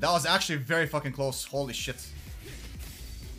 That was actually very fucking close. Holy shit.